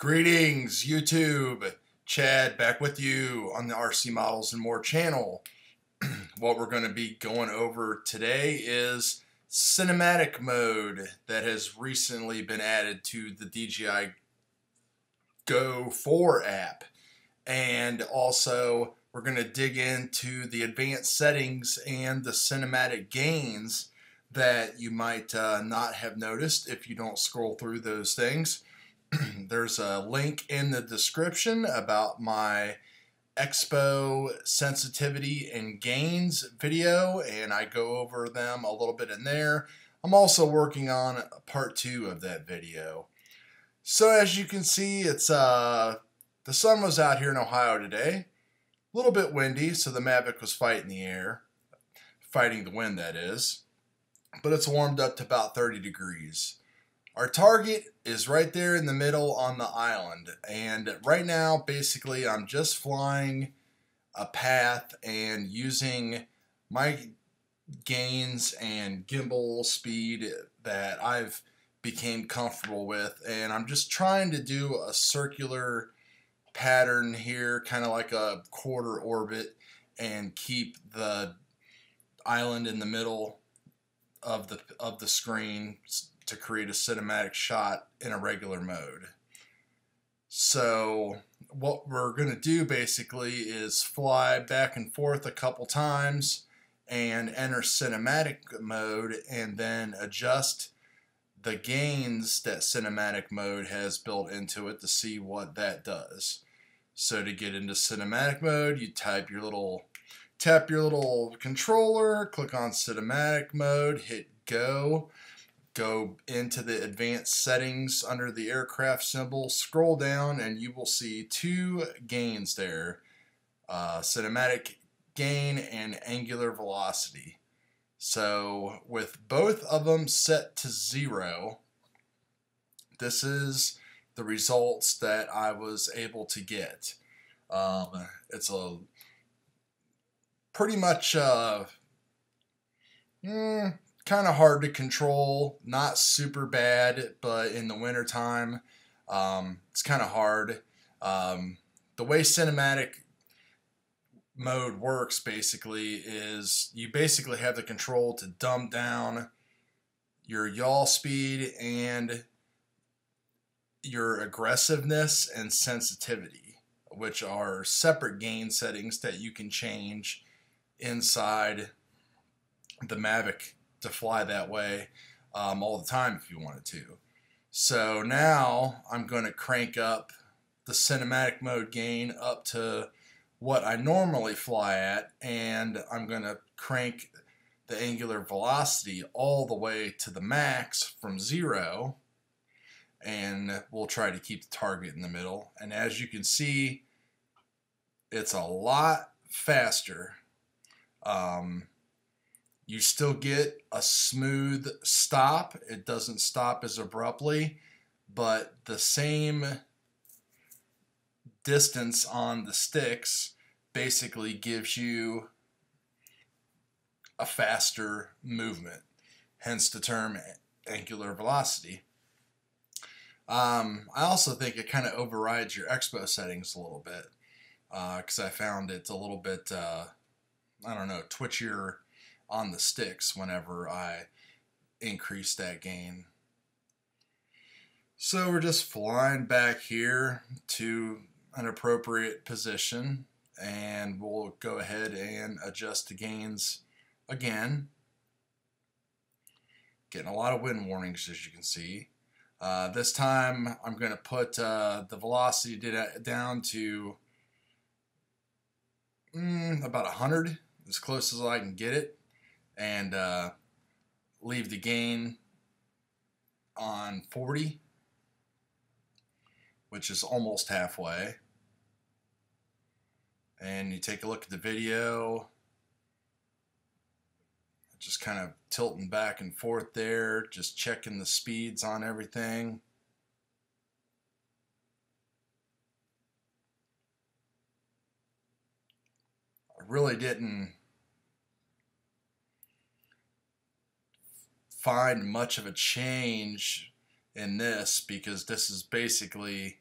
Greetings, YouTube. Chad back with you on the RC Models and More channel. what we're going to be going over today is cinematic mode that has recently been added to the DJI Go 4 app. And also, we're going to dig into the advanced settings and the cinematic gains that you might uh, not have noticed if you don't scroll through those things. there's a link in the description about my expo sensitivity and gains video and I go over them a little bit in there. I'm also working on part two of that video. So as you can see, it's uh, the sun was out here in Ohio today. A little bit windy, so the Mavic was fighting the air, fighting the wind that is. But it's warmed up to about 30 degrees. Our target is right there in the middle on the island. And right now, basically, I'm just flying a path and using my gains and gimbal speed that I've became comfortable with. And I'm just trying to do a circular pattern here, kind of like a quarter orbit, and keep the island in the middle of the of the screen to create a cinematic shot in a regular mode. So what we're going to do basically is fly back and forth a couple times and enter cinematic mode and then adjust the gains that cinematic mode has built into it to see what that does. So to get into cinematic mode, you type your little tap your little controller, click on cinematic mode, hit go, go into the advanced settings under the aircraft symbol, scroll down, and you will see two gains there uh, cinematic gain and angular velocity. So, with both of them set to zero, this is the results that I was able to get. Um, it's a pretty much uh, mm, kind of hard to control, not super bad, but in the wintertime, um, it's kind of hard. Um, the way cinematic mode works basically is you basically have the control to dumb down your yaw speed and your aggressiveness and sensitivity, which are separate gain settings that you can change inside the Mavic to fly that way um, all the time if you wanted to. So now I'm going to crank up the cinematic mode gain up to what I normally fly at, and I'm going to crank the angular velocity all the way to the max from zero, and we'll try to keep the target in the middle. And as you can see, it's a lot faster. Um, you still get a smooth stop. It doesn't stop as abruptly, but the same distance on the sticks basically gives you a faster movement, hence the term angular velocity. Um, I also think it kind of overrides your expo settings a little bit because uh, I found it's a little bit, uh, I don't know, twitchier on the sticks whenever I increase that gain. So we're just flying back here to an appropriate position and we'll go ahead and adjust the gains again. Getting a lot of wind warnings as you can see. Uh, this time I'm going to put uh, the velocity down to mm, about 100, as close as I can get it and uh, leave the gain on 40, which is almost halfway. And you take a look at the video, just kind of tilting back and forth there, just checking the speeds on everything. I really didn't find much of a change in this because this is basically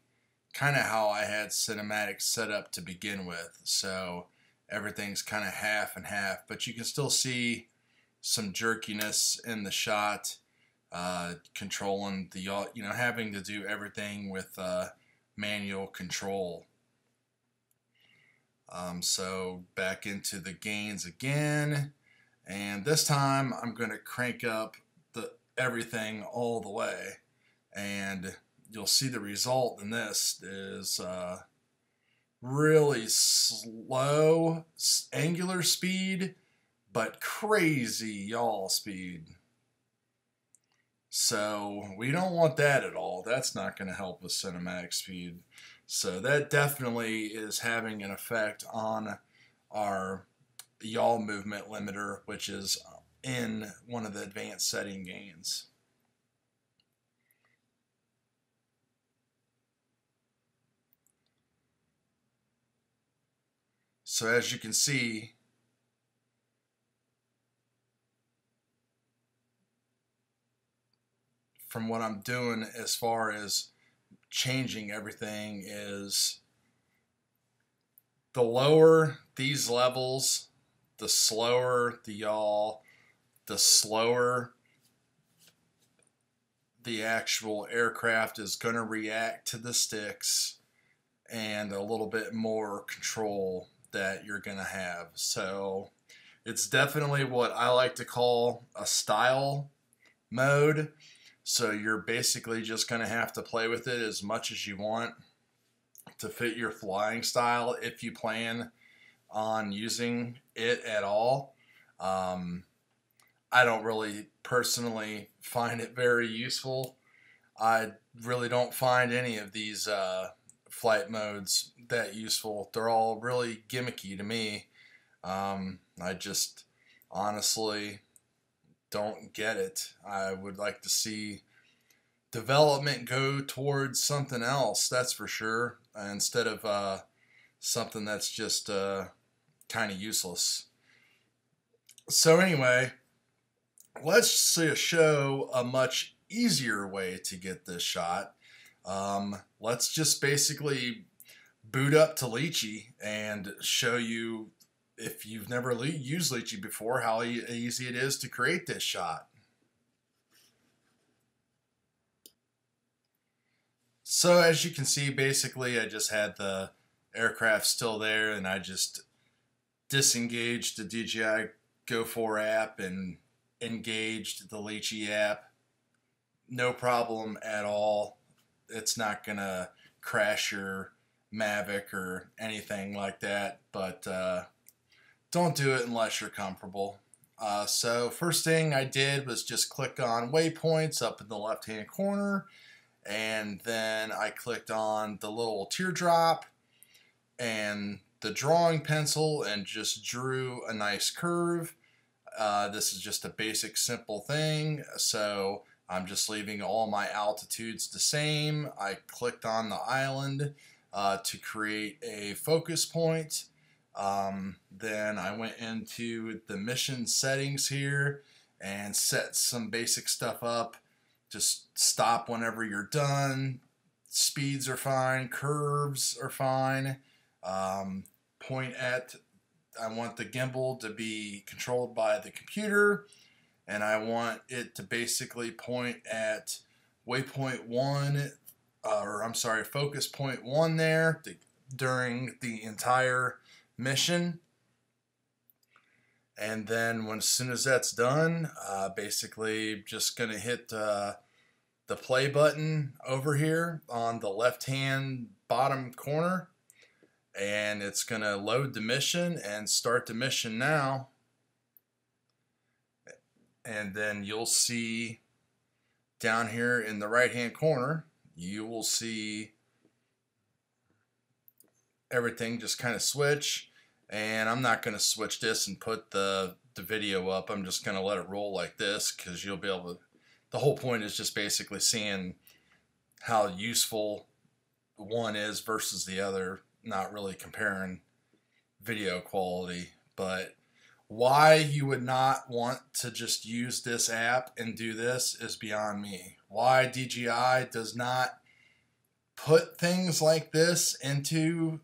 kind of how I had cinematic set up to begin with. So everything's kind of half and half, but you can still see some jerkiness in the shot, uh, controlling the, you know, having to do everything with uh, manual control. Um, so back into the gains again. And this time I'm going to crank up everything all the way. And you'll see the result in this is uh, really slow angular speed, but crazy yaw speed. So we don't want that at all. That's not going to help with cinematic speed. So that definitely is having an effect on our yaw movement limiter, which is in one of the advanced setting gains. So as you can see, from what I'm doing as far as changing everything is the lower these levels, the slower the yaw, the slower the actual aircraft is going to react to the sticks and a little bit more control that you're going to have. So it's definitely what I like to call a style mode. So you're basically just going to have to play with it as much as you want to fit your flying style if you plan on using it at all. Um, I don't really personally find it very useful. I really don't find any of these uh, flight modes that useful. They're all really gimmicky to me. Um, I just honestly don't get it. I would like to see development go towards something else, that's for sure, instead of uh, something that's just uh, kind of useless. So, anyway, let's show a much easier way to get this shot. Um, let's just basically boot up to Litchi and show you if you've never used Litchi before, how easy it is to create this shot. So as you can see, basically I just had the aircraft still there and I just disengaged the DJI Go 4 app and engaged the Litchi app. No problem at all. It's not going to crash your Mavic or anything like that, but uh, don't do it unless you're comfortable. Uh, so first thing I did was just click on waypoints up in the left hand corner and then I clicked on the little teardrop and the drawing pencil and just drew a nice curve. Uh, this is just a basic simple thing so I'm just leaving all my altitudes the same. I clicked on the island uh, to create a focus point. Um, then I went into the mission settings here and set some basic stuff up. Just stop whenever you're done. Speeds are fine. Curves are fine. Um, point at, I want the gimbal to be controlled by the computer. And I want it to basically point at waypoint one uh, or I'm sorry, focus point one there during the entire mission. And then when as soon as that's done, uh, basically just to hit uh, the play button over here on the left hand bottom corner. And it's going to load the mission and start the mission now. And then you'll see down here in the right hand corner, you will see everything just kind of switch and I'm not going to switch this and put the, the video up. I'm just going to let it roll like this because you'll be able to, the whole point is just basically seeing how useful one is versus the other, not really comparing video quality, but why you would not want to just use this app and do this is beyond me. Why DJI does not put things like this into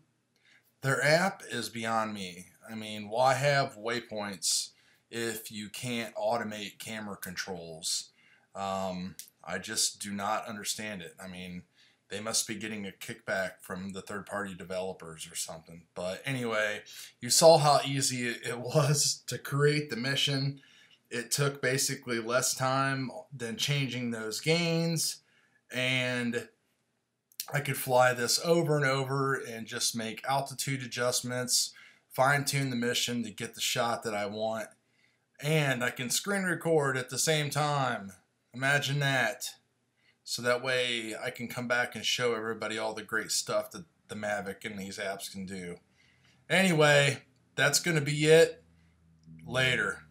their app is beyond me. I mean, why have waypoints if you can't automate camera controls? Um, I just do not understand it. I mean, they must be getting a kickback from the third party developers or something. But anyway, you saw how easy it was to create the mission. It took basically less time than changing those gains. And I could fly this over and over and just make altitude adjustments, fine tune the mission to get the shot that I want. And I can screen record at the same time. Imagine that. So that way I can come back and show everybody all the great stuff that the Mavic and these apps can do. Anyway, that's going to be it. Later.